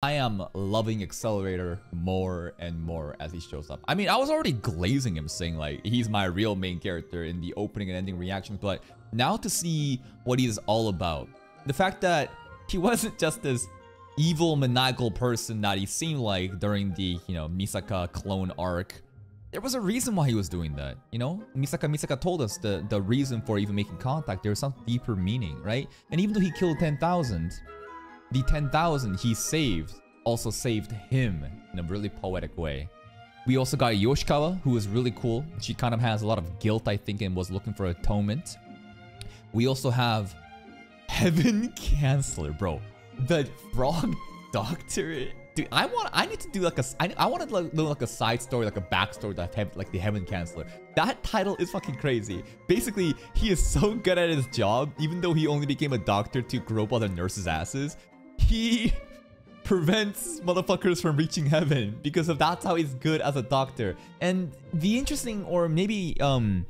I am loving Accelerator more and more as he shows up. I mean, I was already glazing him saying like he's my real main character in the opening and ending reactions, but now to see what he is all about. The fact that he wasn't just this evil maniacal person that he seemed like during the, you know, Misaka clone arc. There was a reason why he was doing that, you know? Misaka Misaka told us the, the reason for even making contact. There was some deeper meaning, right? And even though he killed 10,000, the 10,000 he saved also saved him in a really poetic way. We also got Yoshikawa, who is really cool. She kind of has a lot of guilt, I think, and was looking for atonement. We also have Heaven Chancellor, bro. The Frog Doctor. Dude, I want. I need to do like a. I, I want to like, do like a side story, like a backstory that have like the Heaven Chancellor. That title is fucking crazy. Basically, he is so good at his job, even though he only became a doctor to grope other nurses' asses he prevents motherfuckers from reaching heaven because of that's how he's good as a doctor. And the interesting or maybe um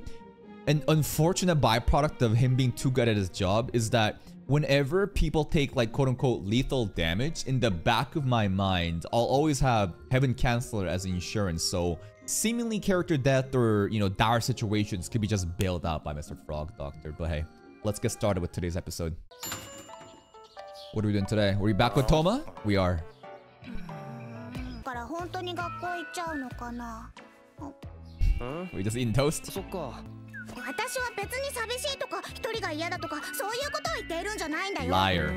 an unfortunate byproduct of him being too good at his job is that whenever people take like quote unquote lethal damage in the back of my mind I'll always have Heaven Chancellor as insurance so seemingly character death or you know dire situations could be just bailed out by Mr. Frog Doctor but hey let's get started with today's episode what are we doing today? Are we back with Toma? We are. We just eating toast? Liar.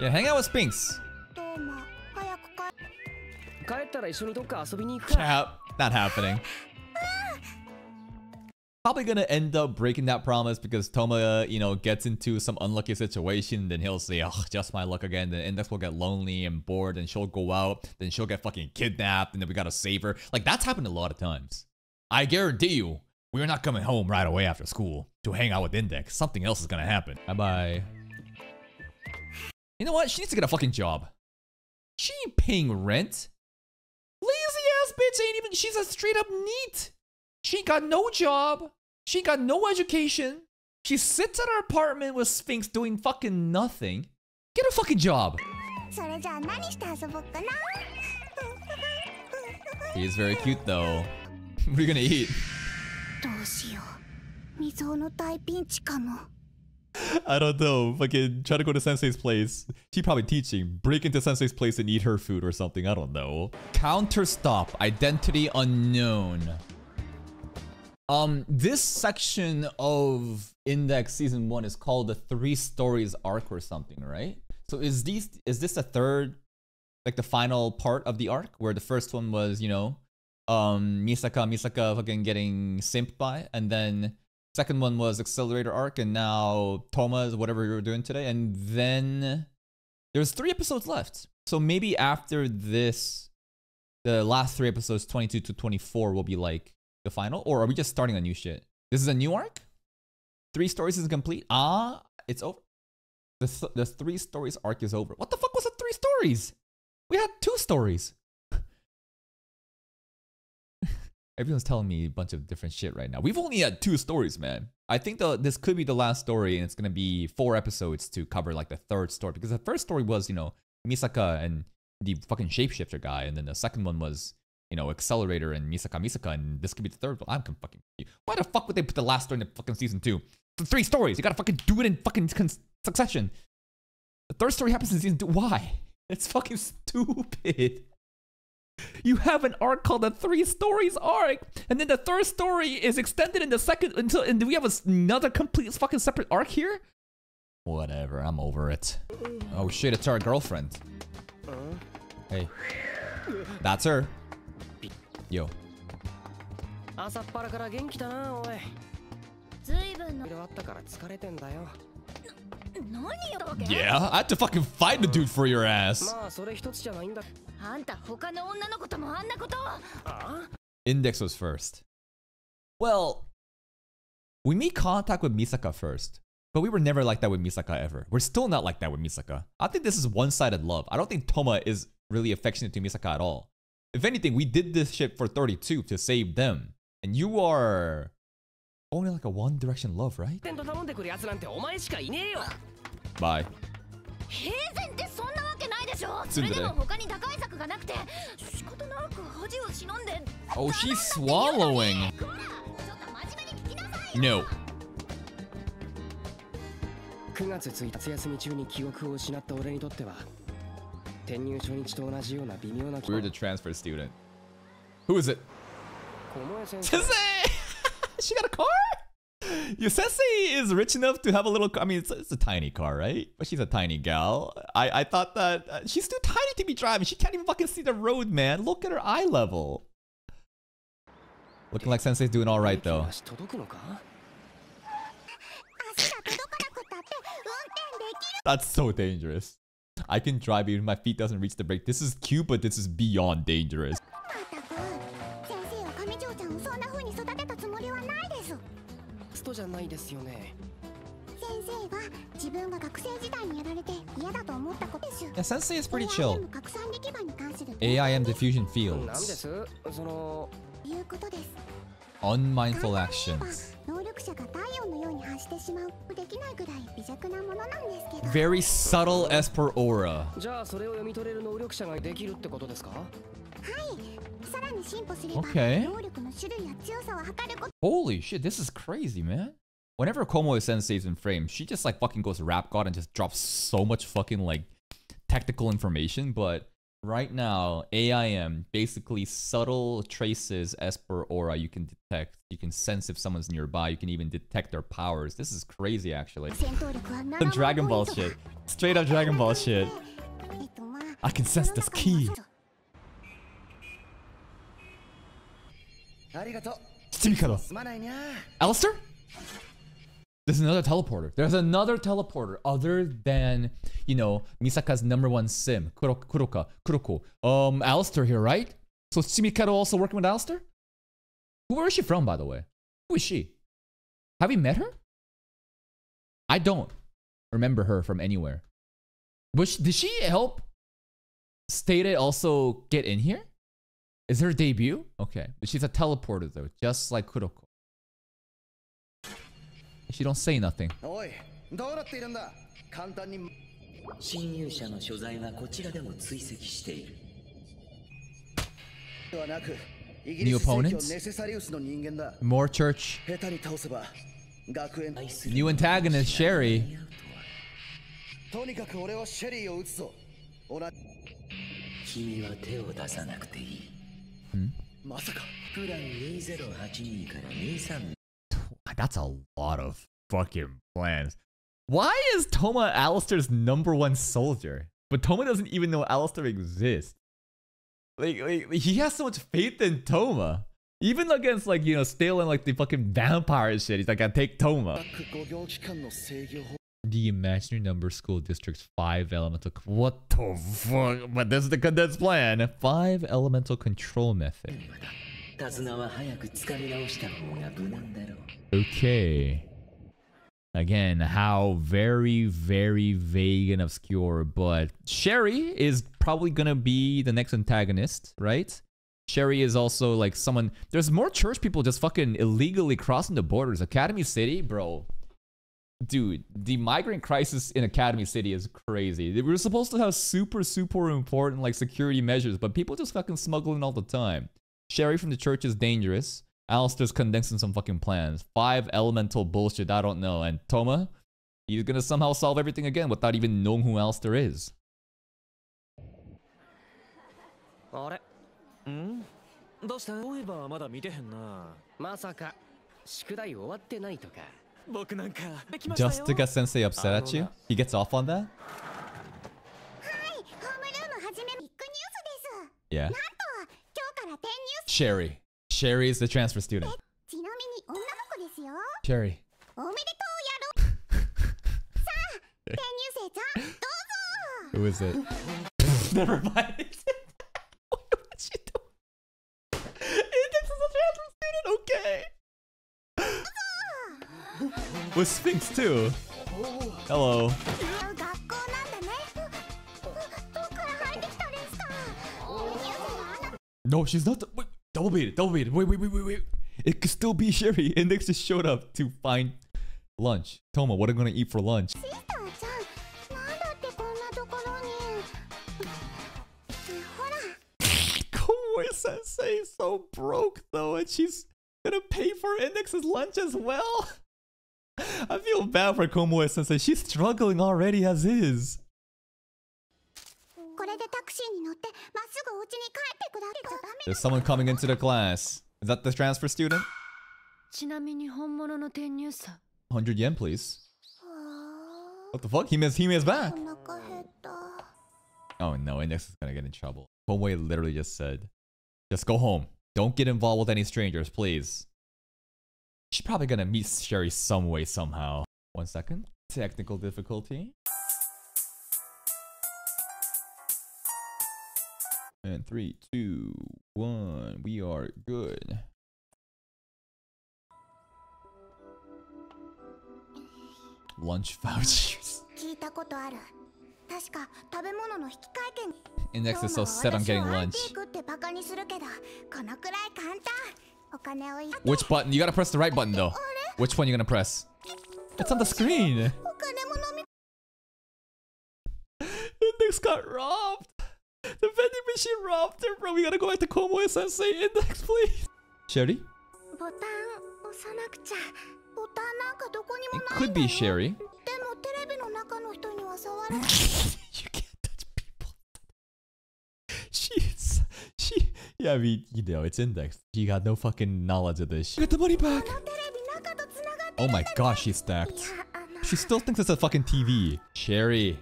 Yeah, hang out with Sphinx. どうも早く帰。帰ったら一緒にどっか遊びに行くか。Not happening. Probably gonna end up breaking that promise because Toma, you know, gets into some unlucky situation, then he'll say, oh, just my luck again. Then Index will get lonely and bored, and she'll go out, then she'll get fucking kidnapped, and then we gotta save her. Like, that's happened a lot of times. I guarantee you, we're not coming home right away after school to hang out with Index. Something else is gonna happen. Bye-bye. You know what? She needs to get a fucking job. She ain't paying rent. Lazy ass bitch ain't even, she's a straight up NEET. She ain't got no job. She ain't got no education. She sits at her apartment with Sphinx doing fucking nothing. Get a fucking job. He is very cute though. What are you gonna eat? I don't know. Fucking try to go to Sensei's place. She probably teaching. Break into Sensei's place and eat her food or something. I don't know. Counter stop. Identity unknown. Um, this section of Index Season 1 is called the Three Stories arc or something, right? So is these is this the third like the final part of the arc where the first one was, you know, um Misaka Misaka fucking getting simped by and then second one was Accelerator arc and now Toma is whatever you're doing today and then there's three episodes left. So maybe after this the last three episodes 22 to 24 will be like the final? Or are we just starting a new shit? This is a new arc? Three stories is complete? Ah, it's over. The, th the three stories arc is over. What the fuck was the three stories? We had two stories. Everyone's telling me a bunch of different shit right now. We've only had two stories, man. I think the, this could be the last story and it's to be four episodes to cover like the third story. Because the first story was, you know, Misaka and the fucking shapeshifter guy. And then the second one was you know, Accelerator and Misaka Misaka, and this could be the third one. I'm fucking. Why the fuck would they put the last story in the fucking season two? The three stories. You gotta fucking do it in fucking succession. The third story happens in season two. Why? It's fucking stupid. You have an arc called the three stories arc, and then the third story is extended in the second until. And do we have another complete fucking separate arc here? Whatever. I'm over it. Oh shit! It's our girlfriend. Hey, that's her. Yo. 朝っぱらから元気だなおいずいぶんの色あったから疲れてんだよ Yeah, I had to fucking fight the dude for your ass. まあそれ一つじゃないんだあんた他の女の子ともあんなことあ Index was first. Well, we made contact with Misaka first, but we were never like that with Misaka ever. We're still not like that with Misaka. I think this is one-sided love. I don't think Toma is really affectionate to Misaka at all. If anything, we did this shit for 32 to save them. And you are only like a one direction love, right? Bye. それで tsundere. も他に打開策がなくて仕方なく恥を忍んで Oh, she's swallowing. こらちょっと真面目に聞きなさい No. 9月1日夏休み中に記憶を失った俺にとっては we're the transfer student. Who is it? Sensei! she got a car? Your sensei is rich enough to have a little car. I mean, it's, it's a tiny car, right? But she's a tiny gal. I, I thought that uh, she's too tiny to be driving. She can't even fucking see the road, man. Look at her eye level. Looking like sensei's doing all right, though. That's so dangerous. I can drive even my feet doesn't reach the brake. This is cute, but this is beyond dangerous. Yeah, Sensei is pretty chill. AIM diffusion fields unmindful actions. Very subtle Esper aura. Okay. Holy shit, this is crazy, man. Whenever Komoe Sensei's in frame, she just like fucking goes rap god and just drops so much fucking like technical information, but right now, AIM basically subtle traces Esper aura you can detect. You can sense if someone's nearby. You can even detect their powers. This is crazy, actually. Some Dragon Ball shit. Straight up Dragon Ball shit. I can sense this key. Steamy Cuddle. Aleister? There's another teleporter. There's another teleporter other than, you know, Misaka's number one sim, Kuro- Kuroka, Kuroko. Um, Aleister here, right? So Tsumikado also working with Aleister? Where is she from, by the way? Who is she? Have you met her? I don't remember her from anywhere. Was she- did she help State also get in here? Is her debut? Okay. But she's a teleporter though, just like Kuroko. She don't say nothing. おいどうなっているんだ簡単に侵入者の所在はこちらでも追跡しているではなくイギリス New 正教 opponents? ネセサリウスの人間だ More church. 下手に倒せば学園愛する New antagonist, Sherry. とにかく俺はシェリーを撃つぞ同じ君は手を出さなくていいまさかプラン2082から23 that's a lot of fucking plans. Why is Toma Aleister's number one soldier? But Toma doesn't even know Aleister exists. Like, like he has so much faith in Toma. Even against like you know stealing like the fucking vampire shit, he's like, I take Toma. The imaginary number school district's five elemental. What the fuck? But this is the condensed plan. Five elemental control method. Okay. Again, how very, very vague and obscure, but Sherry is probably gonna be the next antagonist, right? Sherry is also like someone. There's more church people just fucking illegally crossing the borders. Academy City, bro. Dude, the migrant crisis in Academy City is crazy. We were supposed to have super, super important like security measures, but people just fucking smuggling all the time. Sherry from the church is dangerous. Aleister's condensing some fucking plans. Five elemental bullshit, I don't know. And Toma, he's gonna somehow solve everything again without even knowing who Aleister is. What? To get sensei upset at you? He gets off on that? Yeah. Sherry. Sherry is the transfer student. Sherry. Who is it? Never mind. What's she doing? Index is a transfer student. Okay. With Sphinx too. Hello. No, she's not double beat it, double beat it. Wait, wait, wait, wait, wait. It could still be Sherry. Index just showed up to find lunch. Toma, what are you gonna eat for lunch? Komori sensei is so broke though, and she's gonna pay for Index's lunch as well. I feel bad for Komori sensei. She's struggling already as is. There's someone coming into the class. Is that the transfer student? ちなみに本物の転入者 100 yen, please. は What the fuck? He missed. He missed あ back. お腹減った Oh no, Index is gonna get in trouble. Komoe literally just said, "Just go home. Don't get involved with any strangers, please." She's probably gonna meet Sherry some way somehow. One second. Technical difficulty. And three, two, one. We are good. Lunch vouchers. Index is so set on getting lunch. Which button? You gotta press the right button though. Which one you gonna press? It's on the screen! Index got robbed! The vending machine robbed her, bro. We gotta go back to Como SSA index, please. Sherry? It could be Sherry. you can't touch people. She's she Yeah, I mean, you know, it's indexed. She got no fucking knowledge of this. Get the money back! Oh my gosh, she's stacked. She still thinks it's a fucking TV. Sherry.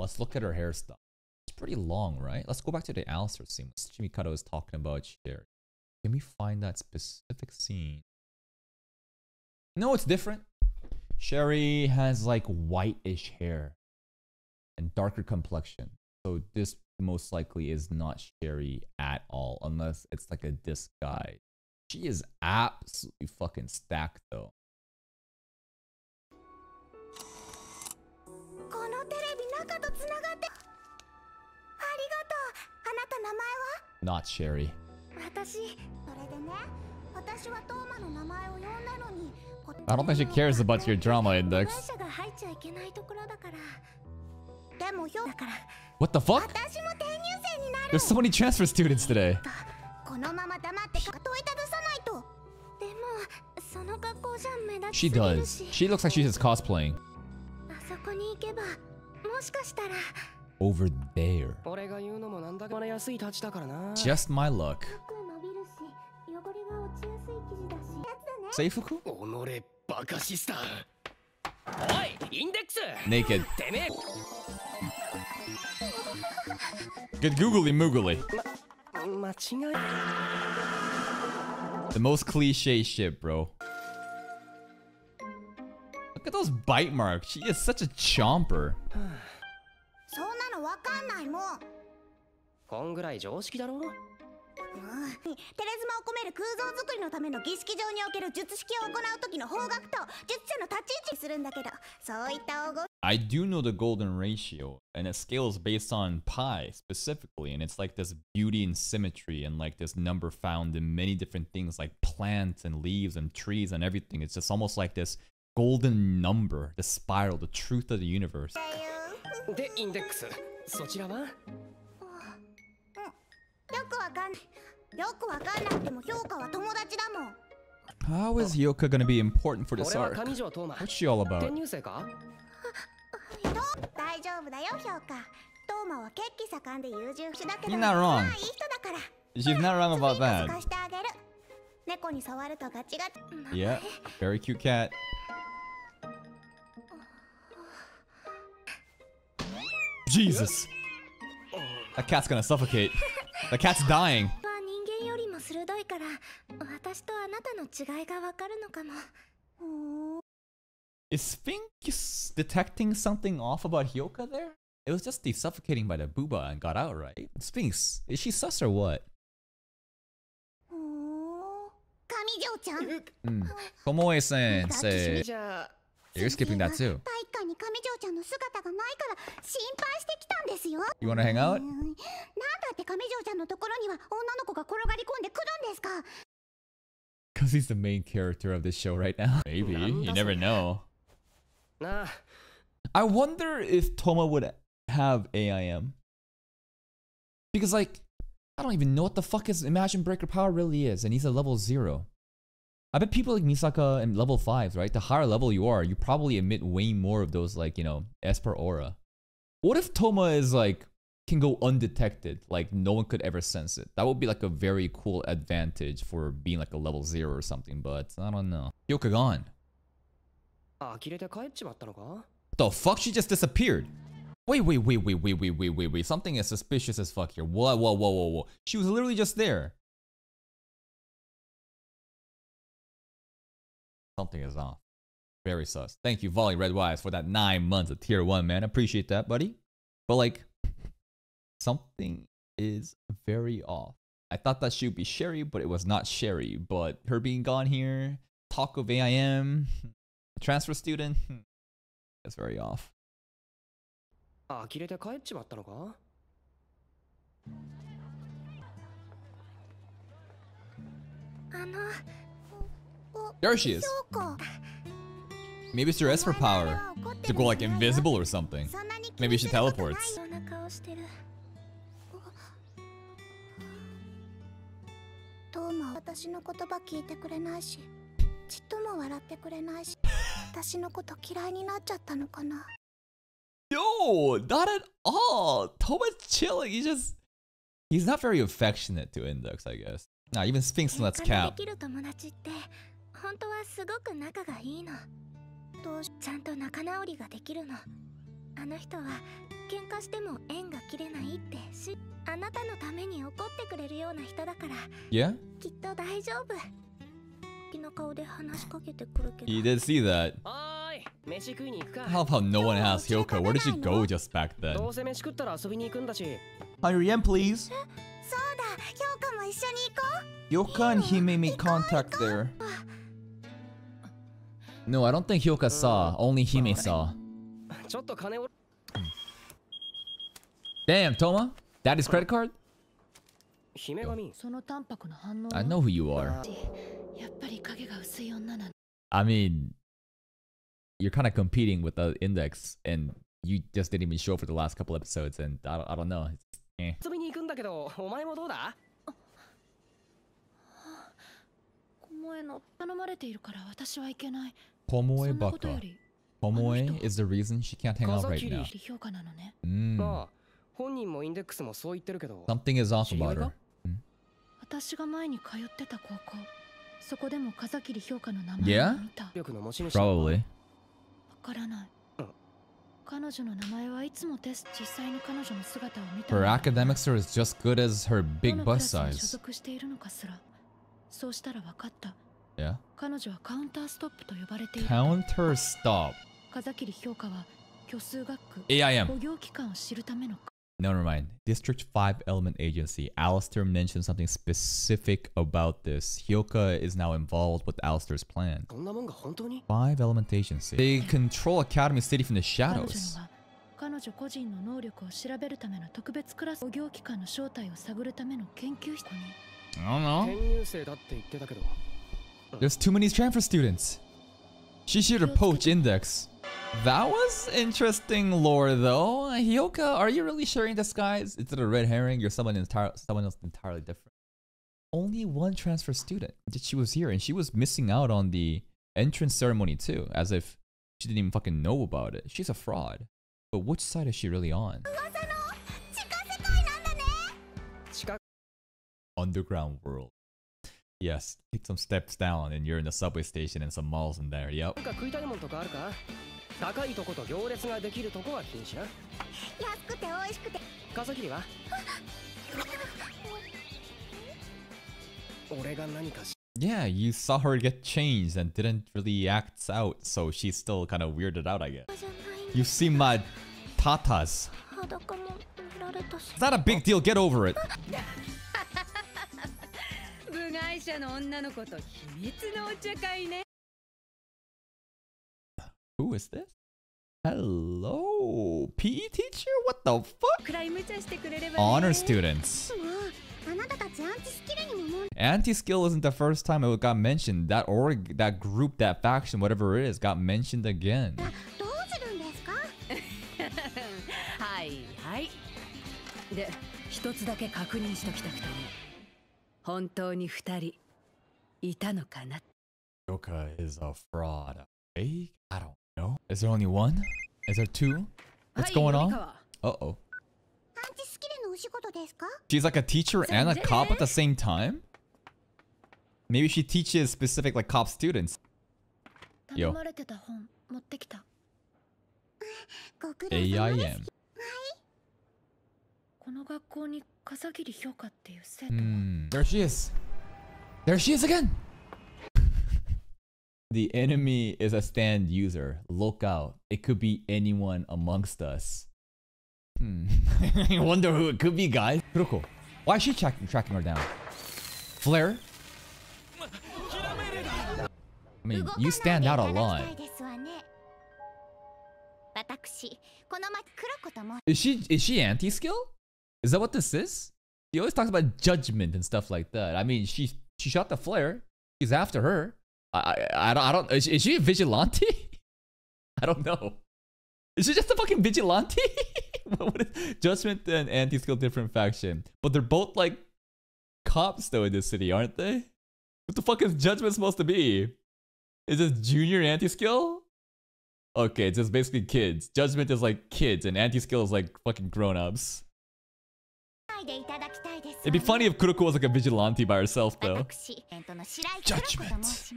Let's look at her hairstyle. It's pretty long, right? Let's go back to the Aleister scene. Jimmy Shimikado is talking about Sherry. Can we find that specific scene? No, it's different. Sherry has like whitish hair and darker complexion. So this most likely is not Sherry at all, unless it's like a disguise. She is absolutely fucking stacked though. Not Sherry. 私それでね私はトーマの名前を呼んだのに I don't think she cares about your drama 会 index. 社が入っちゃいけないところだからでもひょだから What the fuck? 私も転入生になる There's so many transfer students today. このまま黙ってか問いたださないとでもその格好じゃ目立ち She すぎる does. し She looks like she's just cosplaying. over there. Just my luck. Seifuku? Naked. Good googly moogly. The most cliche shit, bro. Look at those bite marks. She is such a chomper. そんなのわかんないもんこんぐらい常識だろうんテレズマを込める空像作りのための儀式上における術式を行う時の方角と術者の立ち位置するんだけどそういった黄金 I do know the golden ratio, and it scales based on pi specifically, and it's like this beauty and symmetry, and like this number found in many different things like plants and leaves and trees and everything. It's just almost like this golden number, the spiral, the truth of the universe. だよでインデックス そちらは？よくわかんよくわかんなくても評価は友達だもん。How is Hyoka gonna be important for this arc? What's she all about? You're not wrong. She's not wrong about that. Yeah, very cute cat. Jesus. That cat's gonna suffocate. The cat's dying. は人間よりも鋭いから私とあなたの違いがわかるのかもほー Is Sphinx detecting something off about Hyoka there? It was just the suffocating by the booba and got out, right? Sphinx, is she sus or what? ほー上条ちゃん Mm. Komoe You're skipping that too. You want to hang out? Because he's the main character of this show right now. Maybe. You never know. I wonder if Toma would have AIM. Because, like, I don't even know what the fuck is Imagine Breaker Power really is, and he's a level zero. I bet people like Misaka and level 5s, right? The higher level you are, you probably emit way more of those, like, you know, Esper aura. What if Toma is, like, can go undetected? Like, no one could ever sense it. That would be, like, a very cool advantage for being, like, a level 0 or something, but I don't know. Yokagon. Ah, the fuck? She just disappeared. Wait, wait, wait, wait, wait, wait, wait, wait, wait. Something is suspicious as fuck here. Whoa, whoa, whoa, whoa, whoa. She was literally just there. Something is off. Very sus. Thank you, Volley Red Wise, for that nine months of tier one, man. Appreciate that, buddy. But like, something is very off. I thought that she would be Sherry, but it was not Sherry. But her being gone here, talk of AIM, transfer student, that's very off. 呆れて帰っちまったのかあのおお there she is. Maybe it's her Esper power. To go like invisible or something. Maybe she teleports. Yo, not at all. Toma's chilling. He just he's not very affectionate to Index, I guess. Nah, even Sphinx lets cap. 本当はすごく仲がいいの。どうしちゃんと仲直りができるの。あの人は喧嘩しても縁が切れないってしあなたのために怒ってくれるような人だから。Yeah, きっと大丈夫。気の顔で話しかけてくるけど。He did see that. おーい飯食いに行くか。How about no one asked Hyoka? Where did she go just back ど then? うせ飯食ったら遊びに行くんだし。100 yen, please. そうだ。評価も一緒に行こ Hyoka and Hime made contact there. No, I don't think Hyoka saw. Mm. Only Hime saw. Damn, Toma. That is credit card? Yo. I know who you are. I mean, you're kind of competing with the index, and you just didn't even show for the last couple episodes, and I don't, I don't know. Eh. Komoe Baka. Komoe is the reason she can't hang out right now. Mm. Something is off about her. Mm. Yeah? Probably. Her academics are as just good as her big bus size. Yeah. 彼女はカウンターストップと呼ばれている。Counter stop. 風切評価は虚数学区 AIM. 補業機関を知るための Never mind. District 5 Element Agency. Aleister mentioned something specific about this. Hyoka is now involved with Aleister's plan. 5 Element Agency. They control Academy City from the shadows. 彼女個人の能力を調べるための特別クラス補業機関の正体を探るための研究室に。I don't know. There's too many transfer students. She should have Poach Index. That was interesting lore though. Hyoka, are you really sharing this guys? Is it a red herring? You're someone entire someone else entirely different. Only one transfer student that she was here and she was missing out on the entrance ceremony too, as if she didn't even fucking know about it. She's a fraud. But which side is she really on? Underground world. Yes, take some steps down and you're in the subway station and some malls in there. Yep. なんか食いたいもんとかあるか高いとこと行列ができるとこは禁止な安くて美味しくて風切りは俺が何かし Yeah, you saw her get changed and didn't really act out, so she's still kind of weirded out, I guess. じゃない You've seen my tatas. 裸も見られたし It's not a big deal, get over it. 害者の女の子と秘密のお茶会ね。Who is this? Hello, PE teacher? What the fuck? Honor students. Anti-skill isn't the first time it got mentioned. That org, that group, that faction, whatever it is, got mentioned again. Ah, 本当に二人いたのかな Yoka is a fraud. Fake? I don't know. Is there only one? Is there two? What's going on? Uh oh. アンチスキルのお仕事ですか She's like a teacher and a cop at the same time? Maybe she teaches specific like cop students. 頼まれてた本持ってきたご苦労様です AIM. この学校に There she is. There she is again. the enemy is a stand user. Look out. It could be anyone amongst us. Hmm. I wonder who it could be, guys. Kuroko. Why is she tra tracking her down? Flare? I mean, you stand out a lot. Is she is she anti-skill? Is that what this is? He always talks about judgment and stuff like that. I mean, she she shot the flare. He's after her. I I, I don't I don't. Is she, is she a vigilante? I don't know. Is she just a fucking vigilante? what is, judgment and anti-skill different faction, but they're both like cops though in this city, aren't they? What the fuck is judgment supposed to be? Is this junior anti-skill? Okay, it's just basically kids. Judgment is like kids, and anti-skill is like fucking grown-ups. It'd be funny if Kuroko was like a vigilante by herself, though. Judgment.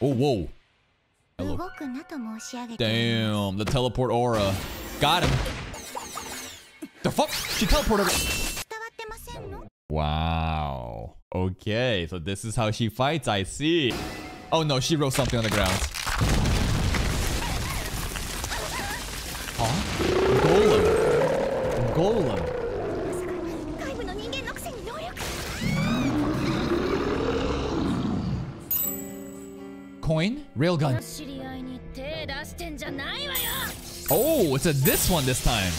Oh, whoa. Damn, the teleport aura. Got him. The fuck? She teleported. Wow. Okay, so this is how she fights, I see. Oh no, she wrote something on the ground. Huh? Golem. Coin? Railgun. Oh, it's a this one this time.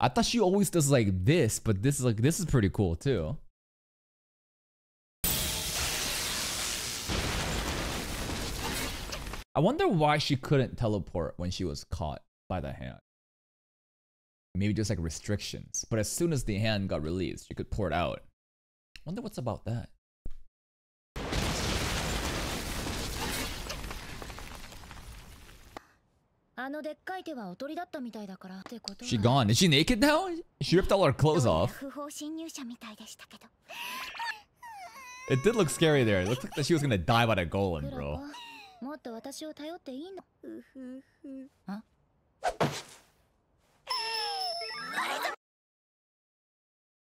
I thought she always does like this, but this is like this is pretty cool too. I wonder why she couldn't teleport when she was caught by the hand maybe just like restrictions. But as soon as the hand got released, you could pour it out. Wonder what's about that. She gone. Is she naked now? She ripped all her clothes off. It did look scary there. It looked like that she was gonna die by the golem, bro.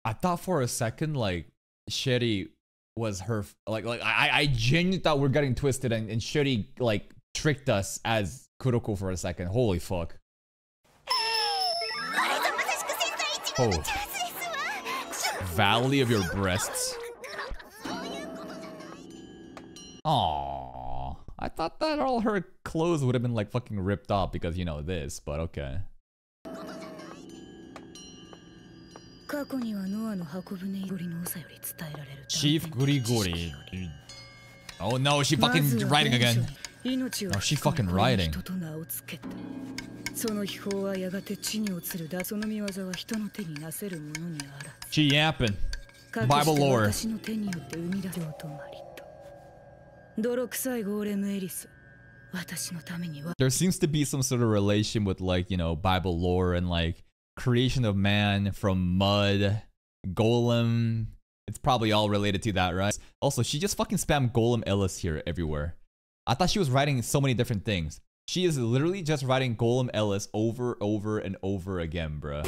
I thought for a second like Sherry was her like like I I genuinely thought we are getting twisted and, and Sherry like tricked us as Kuroko for a second. Holy fuck. Oh. Valley of your breasts. Aww. I thought that all her clothes would have been like fucking ripped off because you know this, but okay. 過去にはノアの箱舟よりの長より伝えられる Chief Grigori. Oh no, she まず fucking は writing 本 again. 書に命を Oh, she 吹き込 fucking むこの writing. 人と名をつけたその秘宝はやがて地に移るだその見業は人の手になせるものにあら She yapping. かく Bible して lore. 私の手によって生み出すとまりと泥臭いゴーレムエリス私のためには there seems to be some sort of relation with like you know bible lore and like creation of man from mud golem. It's probably all related to that right? Also she just fucking spammed golem ellis here everywhere. I thought she was writing so many different things. She is literally just writing golem ellis over over and over again bruh.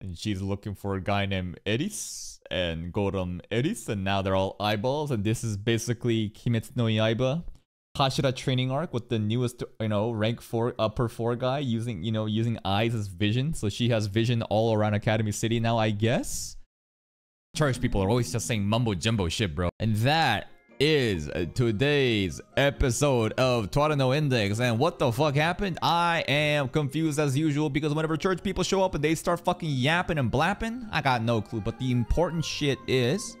And she's looking for a guy named Eris and Golem Eris, and now they're all eyeballs. And this is basically Kimetsu no Yaiba Hashira training arc with the newest, you know, rank four upper four guy using, you know, using eyes as vision. So she has vision all around Academy City now, I guess. Church people are always just saying mumbo jumbo shit, bro. And that is today's episode of No Index. And what the fuck happened? I am confused as usual because whenever church people show up and they start fucking yapping and blapping, I got no clue. But the important shit is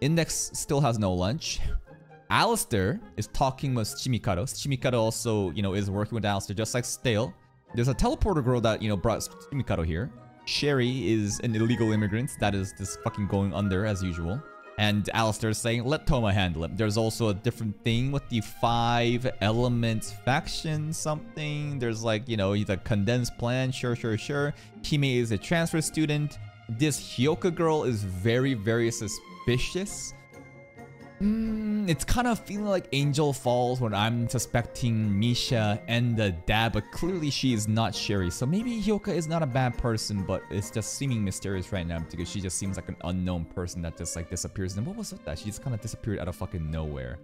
Index still has no lunch. Aleister is talking with Chimikado. Chimikado also, you know, is working with Aleister just like Stale. There's a teleporter girl that, you know, brought Chimikado here. Sherry is an illegal immigrant that is just fucking going under as usual. And Aleister is saying, let Toma handle it. There's also a different thing with the five elements faction something. There's like, you know, the condensed plan. Sure, sure, sure. Hime is a transfer student. This Hyoka girl is very, very suspicious. Mm, it's kind of feeling like Angel Falls when I'm suspecting Misha and the dad, but clearly she is not Sherry. So maybe Hyoka is not a bad person, but it's just seeming mysterious right now because she just seems like an unknown person that just like disappears. And what was that? She just kind of disappeared out of fucking nowhere.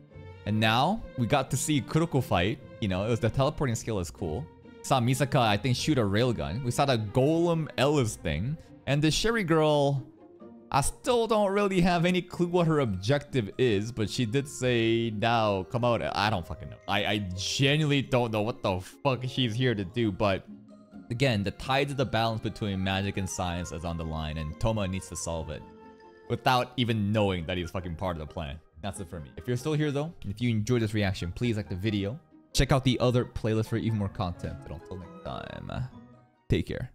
And now we got to see Kuroko fight. You know, it was the teleporting skill is cool. Saw Misaka, I think, shoot a railgun. We saw the Golem Ellis thing. And the Sherry girl I still don't really have any clue what her objective is, but she did say, now, come out. I don't fucking know. I, I genuinely don't know what the fuck she's here to do, but again, the tides of the balance between magic and science is on the line, and Toma needs to solve it without even knowing that he's fucking part of the plan. That's it for me. If you're still here though, if you enjoyed this reaction, please like the video. Check out the other playlist for even more content. But until next time, take care.